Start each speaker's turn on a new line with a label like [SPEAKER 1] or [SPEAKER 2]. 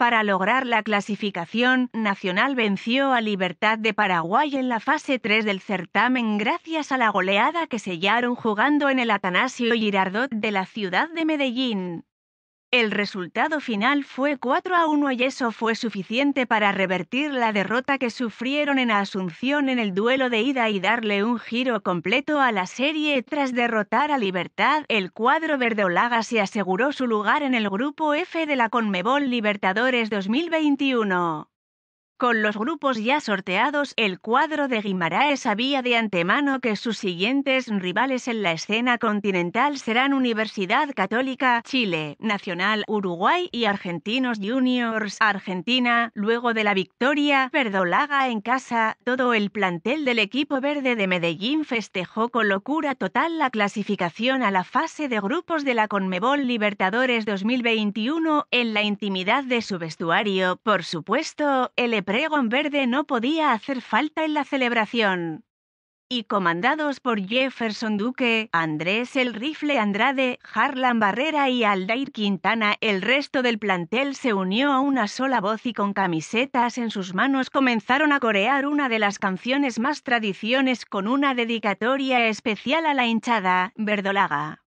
[SPEAKER 1] Para lograr la clasificación, Nacional venció a Libertad de Paraguay en la fase 3 del certamen gracias a la goleada que sellaron jugando en el Atanasio Girardot de la ciudad de Medellín. El resultado final fue 4 a 1 y eso fue suficiente para revertir la derrota que sufrieron en Asunción en el duelo de ida y darle un giro completo a la serie tras derrotar a Libertad. El cuadro verdolaga se aseguró su lugar en el grupo F de la Conmebol Libertadores 2021. Con los grupos ya sorteados, el cuadro de Guimaraes sabía de antemano que sus siguientes rivales en la escena continental serán Universidad Católica, Chile, Nacional, Uruguay y Argentinos Juniors, Argentina. Luego de la victoria, Verdolaga en casa, todo el plantel del equipo verde de Medellín festejó con locura total la clasificación a la fase de grupos de la Conmebol Libertadores 2021 en la intimidad de su vestuario. Por supuesto, el pregón verde no podía hacer falta en la celebración. Y comandados por Jefferson Duque, Andrés el Rifle Andrade, Harlan Barrera y Aldair Quintana, el resto del plantel se unió a una sola voz y con camisetas en sus manos comenzaron a corear una de las canciones más tradiciones con una dedicatoria especial a la hinchada, Verdolaga.